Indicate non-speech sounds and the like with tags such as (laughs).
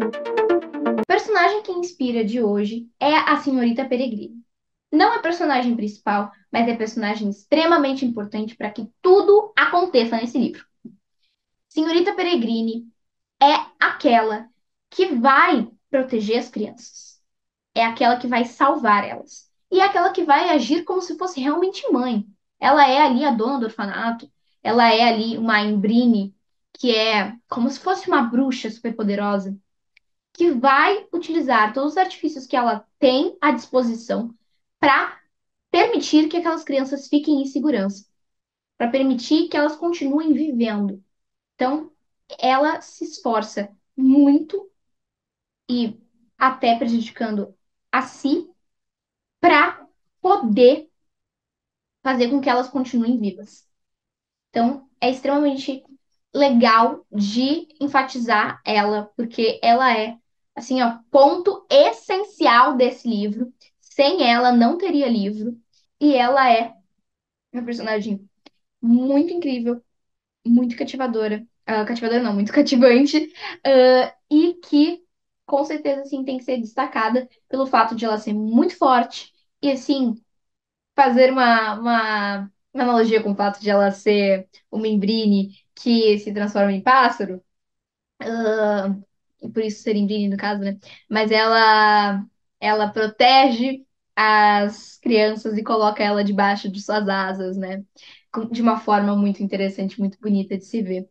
O personagem que inspira de hoje é a Senhorita Peregrine. Não é personagem principal, mas é personagem extremamente importante para que tudo aconteça nesse livro. Senhorita Peregrine é aquela que vai proteger as crianças. É aquela que vai salvar elas. E é aquela que vai agir como se fosse realmente mãe. Ela é ali a dona do orfanato, ela é ali uma Embrine, que é como se fosse uma bruxa superpoderosa, que vai utilizar todos os artifícios que ela tem à disposição para permitir que aquelas crianças fiquem em segurança, para permitir que elas continuem vivendo. Então, ela se esforça muito e até prejudicando a si para poder fazer com que elas continuem vivas. Então, é extremamente legal de enfatizar ela, porque ela é, assim, ó, ponto essencial desse livro. Sem ela, não teria livro. E ela é uma personagem muito incrível, muito cativadora. Uh, cativadora não, muito (laughs) cativante. Uh, e que, com certeza, assim, tem que ser destacada pelo fato de ela ser muito forte. E, assim, fazer uma, uma, uma analogia com o fato de ela ser uma Embrine que se transforma em pássaro. Uh, e por isso ser Embrine, no caso, né? Mas ela, ela protege as crianças e coloca ela debaixo de suas asas, né? De uma forma muito interessante, muito bonita de se ver.